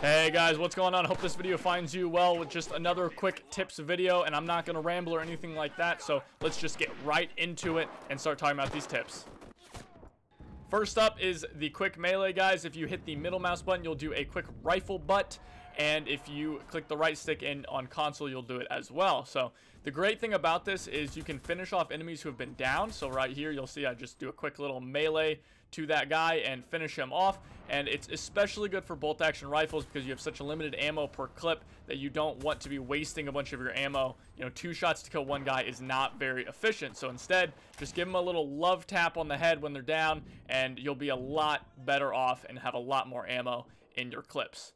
Hey guys, what's going on? Hope this video finds you well with just another quick tips video and I'm not going to ramble or anything like that, so let's just get right into it and start talking about these tips. First up is the quick melee, guys. If you hit the middle mouse button, you'll do a quick rifle butt and if you click the right stick in on console you'll do it as well. So the great thing about this is you can finish off enemies who have been down. So right here you'll see I just do a quick little melee to that guy and finish him off. And it's especially good for bolt action rifles because you have such a limited ammo per clip that you don't want to be wasting a bunch of your ammo. You know two shots to kill one guy is not very efficient. So instead just give them a little love tap on the head when they're down and you'll be a lot better off and have a lot more ammo in your clips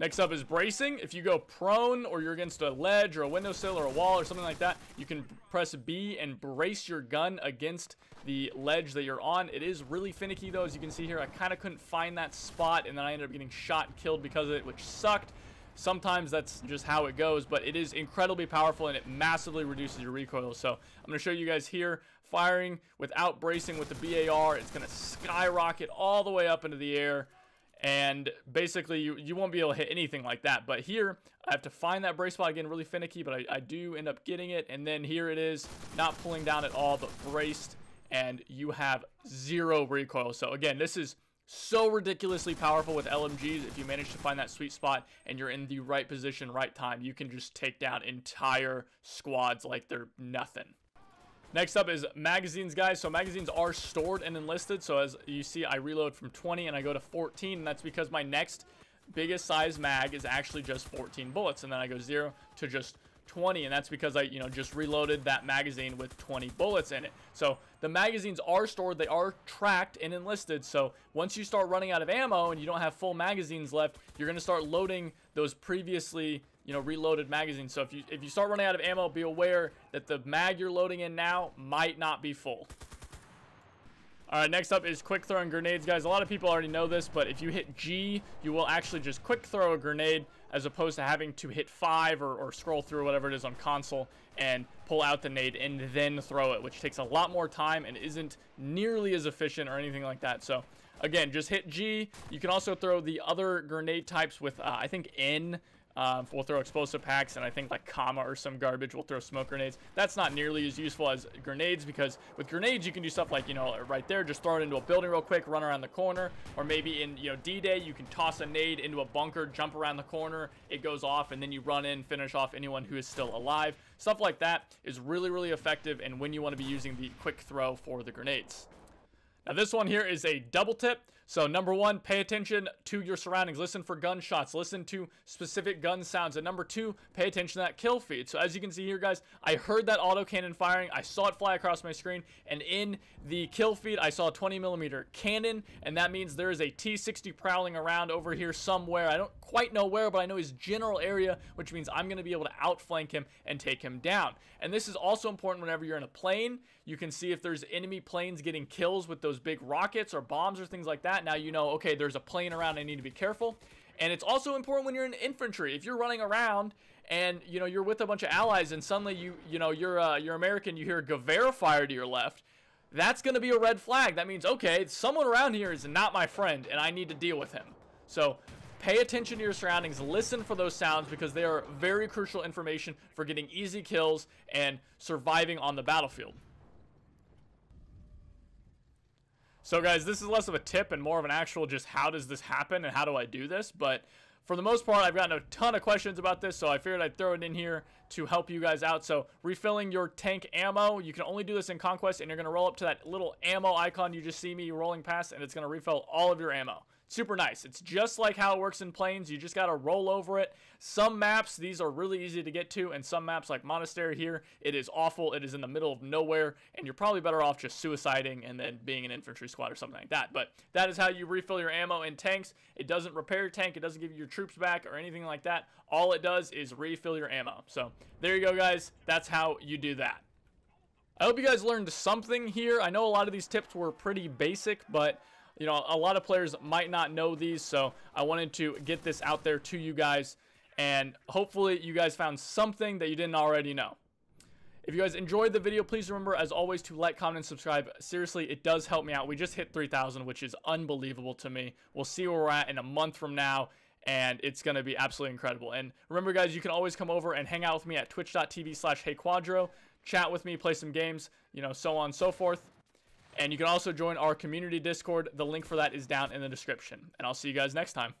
Next up is bracing. If you go prone or you're against a ledge or a windowsill or a wall or something like that, you can press B and brace your gun against the ledge that you're on. It is really finicky though, as you can see here. I kind of couldn't find that spot and then I ended up getting shot and killed because of it, which sucked. Sometimes that's just how it goes, but it is incredibly powerful and it massively reduces your recoil. So I'm going to show you guys here firing without bracing with the BAR. It's going to skyrocket all the way up into the air and basically you, you won't be able to hit anything like that. But here I have to find that brace spot again really finicky but I, I do end up getting it. And then here it is not pulling down at all but braced. And you have zero recoil. So again this is so ridiculously powerful with LMGs if you manage to find that sweet spot and you're in the right position right time you can just take down entire squads like they're nothing Next up is magazines, guys. So magazines are stored and enlisted. So as you see, I reload from 20 and I go to 14. And that's because my next biggest size mag is actually just 14 bullets. And then I go 0 to just 20 and that's because I you know just reloaded that magazine with 20 bullets in it so the magazines are stored they are tracked and enlisted so once you start running out of ammo and you don't have full magazines left you're going to start loading those previously you know reloaded magazine. so if you if you start running out of ammo be aware that the mag you're loading in now might not be full all right, next up is quick throwing grenades, guys. A lot of people already know this, but if you hit G, you will actually just quick throw a grenade as opposed to having to hit 5 or, or scroll through whatever it is on console and pull out the nade and then throw it, which takes a lot more time and isn't nearly as efficient or anything like that. So, again, just hit G. You can also throw the other grenade types with, uh, I think, N um, we'll throw explosive packs, and I think like comma or some garbage We'll throw smoke grenades. That's not nearly as useful as grenades because with grenades you can do stuff like, you know, right there, just throw it into a building real quick, run around the corner, or maybe in, you know, D-Day you can toss a nade into a bunker, jump around the corner, it goes off, and then you run in, finish off anyone who is still alive. Stuff like that is really, really effective, and when you want to be using the quick throw for the grenades. Now this one here is a double tip. So number one, pay attention to your surroundings. Listen for gunshots. Listen to specific gun sounds. And number two, pay attention to that kill feed. So as you can see here, guys, I heard that autocannon firing. I saw it fly across my screen. And in the kill feed, I saw a 20 millimeter cannon. And that means there is a T-60 prowling around over here somewhere. I don't quite know where, but I know his general area, which means I'm going to be able to outflank him and take him down. And this is also important whenever you're in a plane. You can see if there's enemy planes getting kills with those big rockets or bombs or things like that. Now you know, okay, there's a plane around, I need to be careful. And it's also important when you're in infantry. If you're running around and you know you're with a bunch of allies and suddenly you you know you're uh, you're American, you hear a Gewehr fire to your left, that's going to be a red flag. That means okay, someone around here is not my friend and I need to deal with him. So pay attention to your surroundings, listen for those sounds because they are very crucial information for getting easy kills and surviving on the battlefield. So guys, this is less of a tip and more of an actual just how does this happen and how do I do this? But for the most part, I've gotten a ton of questions about this, so I figured I'd throw it in here to help you guys out. So refilling your tank ammo, you can only do this in Conquest, and you're going to roll up to that little ammo icon you just see me rolling past, and it's going to refill all of your ammo super nice. It's just like how it works in planes. You just got to roll over it. Some maps, these are really easy to get to, and some maps like Monastery here, it is awful. It is in the middle of nowhere, and you're probably better off just suiciding and then being an infantry squad or something like that. But that is how you refill your ammo in tanks. It doesn't repair your tank. It doesn't give you your troops back or anything like that. All it does is refill your ammo. So there you go, guys. That's how you do that. I hope you guys learned something here. I know a lot of these tips were pretty basic, but you know, a lot of players might not know these, so I wanted to get this out there to you guys, and hopefully you guys found something that you didn't already know. If you guys enjoyed the video, please remember, as always, to like, comment, and subscribe. Seriously, it does help me out. We just hit 3,000, which is unbelievable to me. We'll see where we're at in a month from now, and it's going to be absolutely incredible. And remember, guys, you can always come over and hang out with me at twitch.tv slash heyquadro, chat with me, play some games, you know, so on and so forth. And you can also join our community Discord. The link for that is down in the description. And I'll see you guys next time.